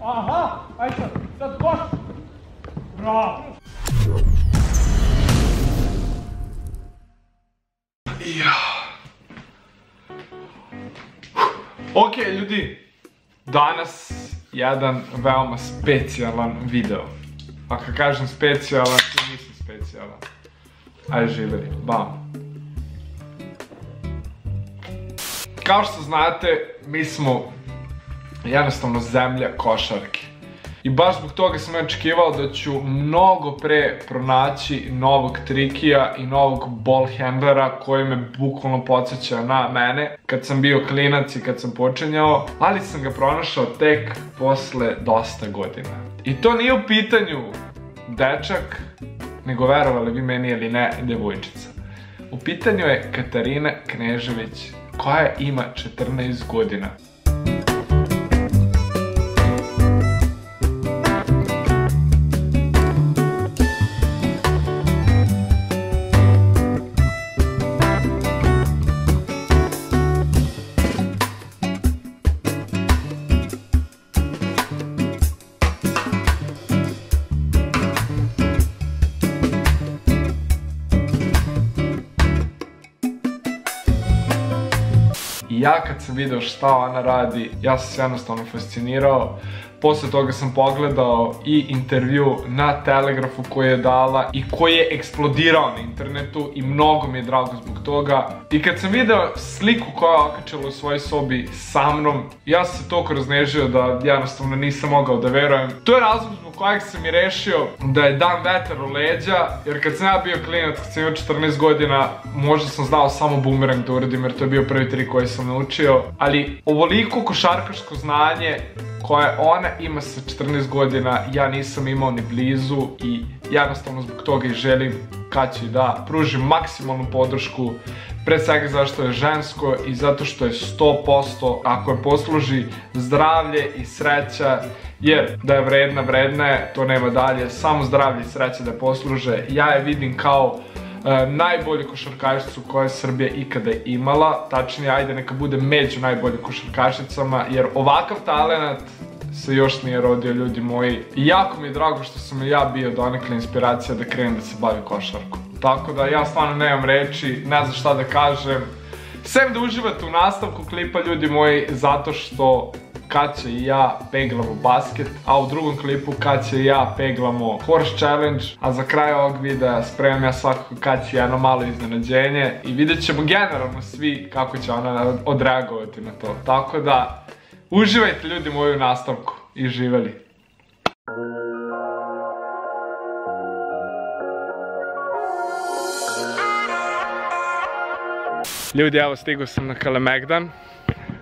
Aha, ajde sad. Bravo. Ok, ljudi, danas jedan veoma specijalan video. A kad kažem specijalan, to nisam specijalan. Ajde živjeli, bam. Kao što znate, mi smo jednostavno zemlja košarke. I baš zbog toga sam očekivao da ću mnogo pre pronaći novog trikija i novog ball handlera koji me bukvalno podsjeća na mene kad sam bio klinac i kad sam počinjao, ali sam ga pronašao tek posle dosta godina. I to nije u pitanju dečak, nego verovali vi meni ili ne, djevojčica. U pitanju je Katarina Knežević koja ima 14 godina. Ja kad sam video šta ona radi, ja sam se jednostavno fascinirao. Posle toga sam pogledao i intervju na Telegrafu koji je dala i koji je eksplodirao na internetu i mnogo mi je drago zbog toga. I kad sam video sliku koja je okačila u svojoj sobi sa mnom, ja sam se toliko raznežio da jednostavno nisam mogao da verujem. To je razlog zbog kojeg sam i rešio da je dan vetar u leđa, jer kad sam ja bio klinac, kad sam imao 14 godina, možda sam znao samo bumerang da uradim, jer to je bio prvi trik koji sam naučio. Ali ovoliko košarkaško znanje koje ona ima sa 14 godina, ja nisam imao ni blizu i jednostavno zbog toga i želim Kaći da pružim maksimalnu podršku pre svega zašto je žensko i zato što je 100% ako je posluži zdravlje i sreća jer da je vredna, vredna je, to nema dalje, samo zdravlje i sreća da posluže. Ja je vidim kao e, najbolju košarkašicu koja je Srbija ikada imala, tačnije ajde neka bude među najboljim košarkašicama jer ovakav talent se još nije rodio ljudi moji. I jako mi je drago što sam i ja bio donekle inspiracija da krenem da se bavim košarkom. Tako da ja stvarno nemam reči, ne znam šta da kažem. Sem da uživate u nastavku klipa ljudi moji zato što Kaća i ja peglamo basket, a u drugom klipu Kaća i ja peglamo Horse Challenge, a za kraj ovog videa spremam ja svakako Kaći jedno malo iznenađenje i vidjet ćemo generalno svi kako će ona odreagovati na to. Tako da, uživajte ljudi moji u nastavku i živeli. Ljudi, evo stigao sam na Kalemegdan.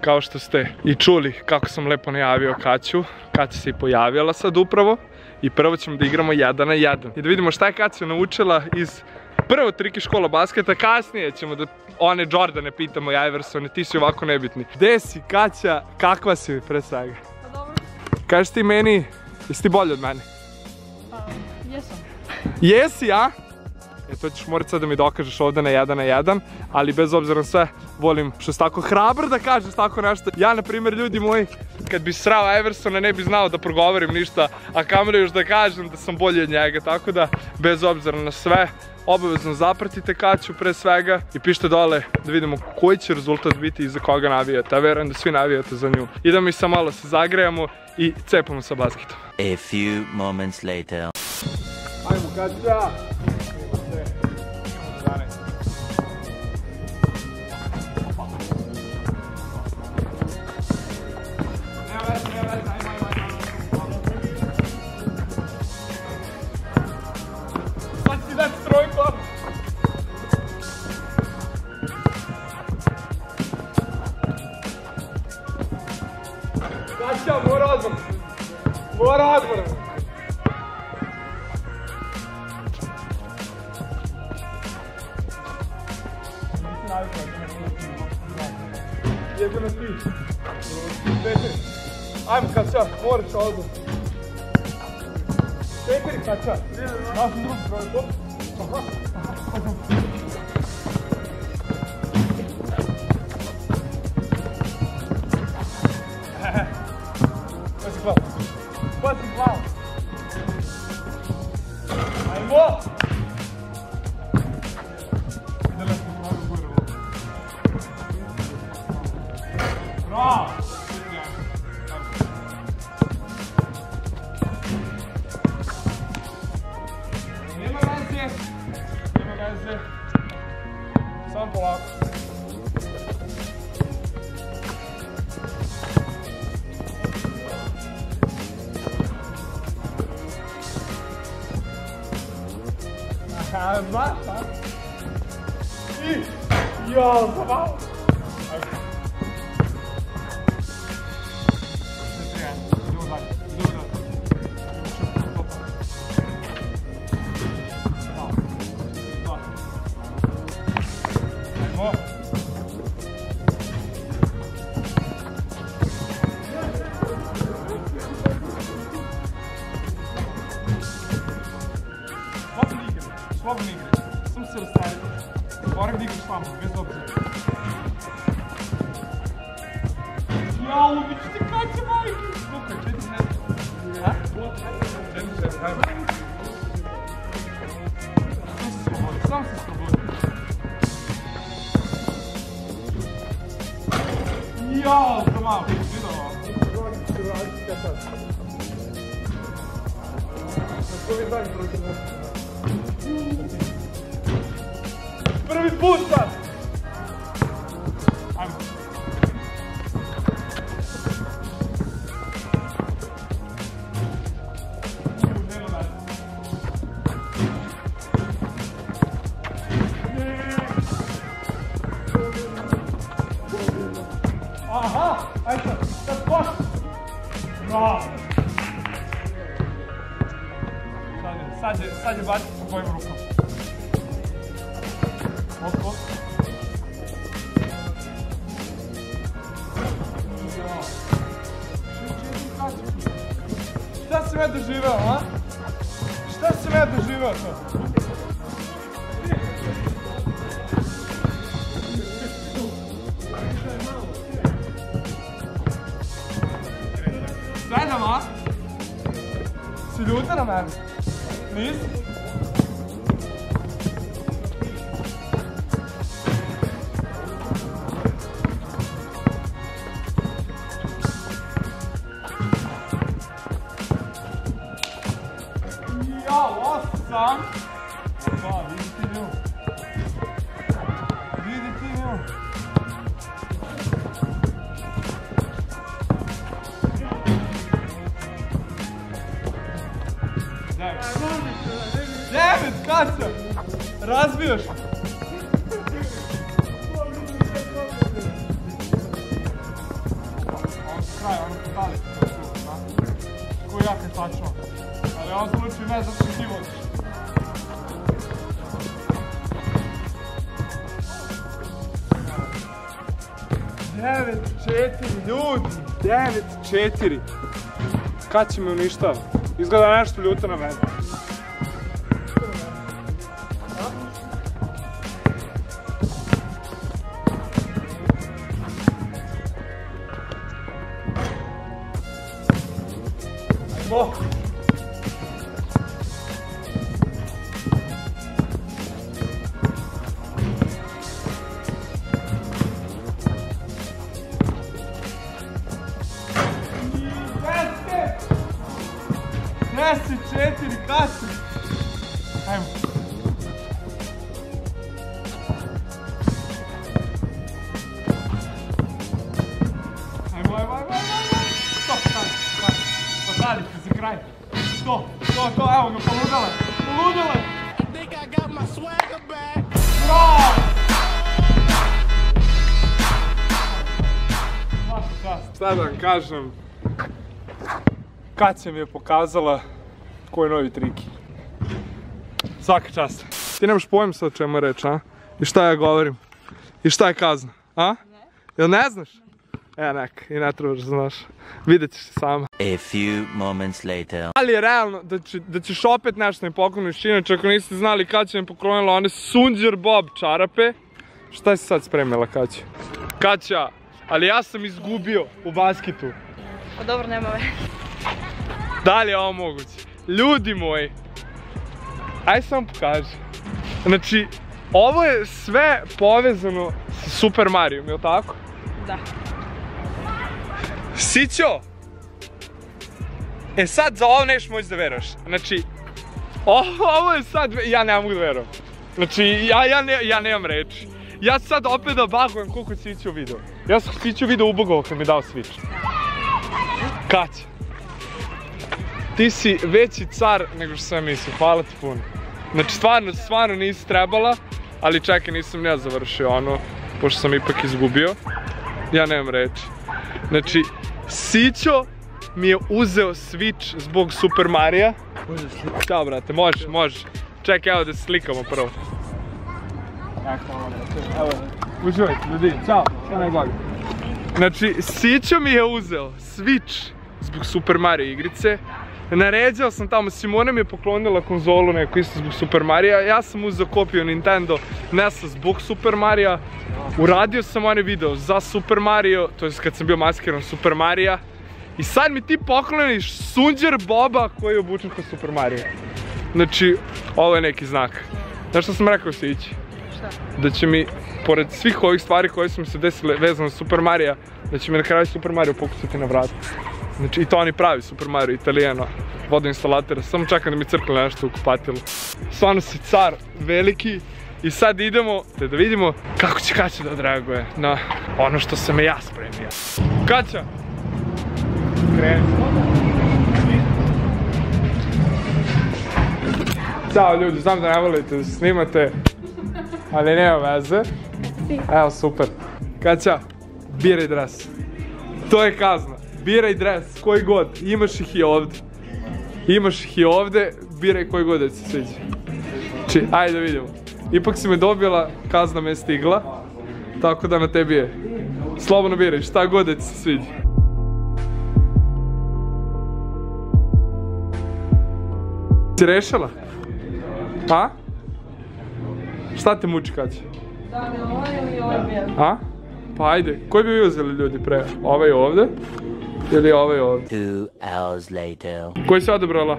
Kao što ste i čuli kako sam lepo najavio Kaću. Kaća se i pojavila sad upravo. I prvo ćemo da igramo jedan na jedan. I da vidimo šta je Kaća naučila iz prvo triki škola basketa. Kasnije ćemo da one Jordane pitamo i Iversone, ti si ovako nebitni. Gde si Kaća, kakva si mi pre svega? Pa dobro, Kaži ti meni, jesi ti bolji od mene? pa jesam. Jesi, a? E to ćeš morat sad da mi dokažeš ovdje na jedan na jedan, ali bez obzira na sve, volim što si tako hrabar da kažeš tako nešto. Ja, na primjer, ljudi moji, kad bi srao Eversona ne bi znao da progovorim ništa, a kamere još da kažem da sam bolji od njega, tako da, bez obzira na sve, obavezno zapratite Kaću pre svega i pišite dole da vidimo koji će rezultat biti i za koga navijate. Ja verujem da svi navijate za nju. I da mi malo se zagrejamo i cepamo sa basketom. A few moments later. Ajmo Kaća! neki dete. Ajmo kačak, moraš ovdje. Četiri kačak. Naš drugi broj. Aha, aha, aha. Quatro balas. A? I, jao, Moram da igraš tamo, bez obzira. Jao, ubiću ti kaće, majke! Koliko je? Četiri nedelje? A? Četiri, četiri, ajmo. Samo se slobodi, samo se slobodi. Jao, za malo, vidio ovo. Prvi put sad! Ajmo. Nema veze. Aha, ajde, sad koš. Bravo. Sad sam ja doživeo to? Sedam, a? Si ljuta osam. Pa, vidi ti nju. Vidi ti nju. Devet. Devet, Kaća! Razbijaš! Kraj, ono su dali. Ko ja kad tačno. Ali u ovom slučaju ne, zato 9-4. Kad će me uništava? Izgleda nešto ljuto na mene. Četiri, kasi! Ajmo. Ajmo, ajmo, ajmo, ajmo, ajmo! Stop, stani, stani. Pa stani, za kraj. To, to, to, evo ga, poludala. Poludala! I think I got my swagger back. Bravo! Svaka čast. Šta da vam kažem? Kaća mi je pokazala koji je novi triki. Svaka čast. Ti nemaš pojem sad o čemu reč, a? I šta ja govorim? I šta je kazna, a? Jel ne znaš? E, nek, i ne trebaš da znaš. Vidjet ćeš se sama. A few moments later. Ali je realno da, će, da ćeš opet nešto mi pokloniš, inače ako niste znali kad će mi poklonila one Sunđer Bob čarape. Šta si sad spremila Kaća? Kaća, ali ja sam izgubio u basketu. Pa dobro, nema veze. Da li je ovo moguće? Ljudi moji, aj samo pokaži. Znači, ovo je sve povezano sa Super Marijom, je li tako? Da. Sićo! E sad za ovo neš moći da veruješ. Znači, ovo, je sad, ja ne mogu da verujem. Znači, ja, ja, ne, ja nemam reči. Ja sad opet da bagujem koliko si Siću video. Ja sam Siću video ubogovao kad mi je dao Switch. Kaća. Ti si veći car nego što sam mislio, hvala ti puno. Znači stvarno, stvarno nisi trebala, ali čekaj, nisam ja završio ono, pošto sam ipak izgubio. Ja nemam reči. Znači, Sićo mi je uzeo Switch zbog Super Marija. Ćao brate, može, može. Čekaj, evo da se slikamo prvo. Uživajte, ljudi, čao, sve najbolje. Znači, Sićo mi je uzeo Switch zbog Super Mario igrice. Naređao sam tamo, Simona mi je poklonila konzolu neku isto zbog Super Marija. Ja sam uzeo kopiju Nintendo NES-a zbog Super Marija. Uradio sam onaj video za Super Mario, to je kad sam bio maskiran Super Marija. I sad mi ti pokloniš Sunđer Boba koji je obučen kao Super Mario. Znači, ovo je neki znak. Znaš što sam rekao se ići? Da će mi, pored svih ovih stvari koje su mi se desile vezano za Super Marija, da će mi na kraju Super Mario pokusati na vrat. Znači, i to oni pravi Super Mario, italijano, vodoinstalater. Samo čekam da mi crkne nešto u kupatilu. Stvarno si car, veliki. I sad idemo, te da vidimo kako će Kaća da odreaguje na ono što sam ja spremio. Kaća! Kreni. Ćao ljudi, znam da ne volite da snimate, ali nema veze. Evo, super. Kaća, biraj dres. To je kazna. Biraj dres, koji god. Imaš ih i ovdje. Imaš ih i ovdje, biraj koji god da ti se sviđa. Či, ajde da vidimo. Ipak si me dobila, kazna me stigla. Tako da na tebi je. Slobodno biraj, šta god da ti se sviđa. Si rešila? A? Šta te muči kad će? A? Pa ajde, koji bi vi uzeli ljudi pre? Ovaj ovdje? Ili ovaj ovdje? Two hours later. Koji si odabrala?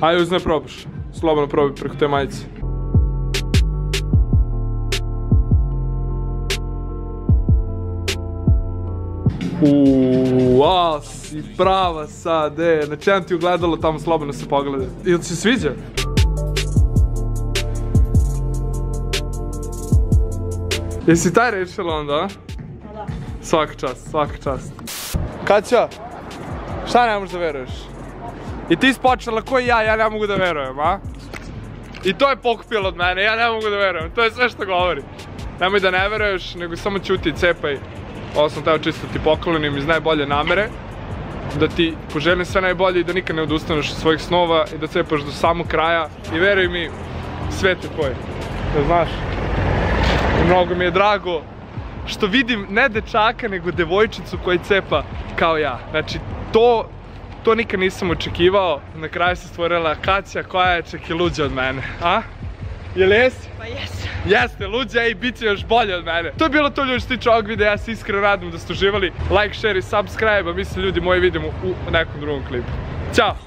Ajde uzme probaš. Slobodno probaj preko te majice. Uuu, a, si prava sad, e, na čem ti ugledalo tamo slobodno se pogleda. Ti se sviđa? Jesi taj rešila onda, a? Svaka čast, svaka čast. Kaća, šta ne možeš da veruješ? I ti si počela ko i ja, ja ne mogu da verujem, a? I to je pokupilo od mene, ja ne mogu da verujem, to je sve što govori. Nemoj da ne veruješ, nego samo ćuti i cepaj. Ovo sam teo čisto ti poklonim iz najbolje namere. Da ti poželim sve najbolje i da nikad ne odustaneš od svojih snova i da cepaš do samog kraja. I veruj mi, svet je tvoj. Da znaš. Mnogo mi je drago što vidim ne dečaka nego devojčicu koja cepa kao ja. Znači to, to nikad nisam očekivao. Na kraju se stvorila Kaća koja je čak i luđa od mene. A? Jel jesi? Pa jesam. Jeste, luđa i bit će još bolje od mene. To je bilo to ljudi što tiče ovog videa, ja se iskreno radim da ste uživali. Like, share i subscribe, a mi se ljudi moji vidimo u nekom drugom klipu. Ćao!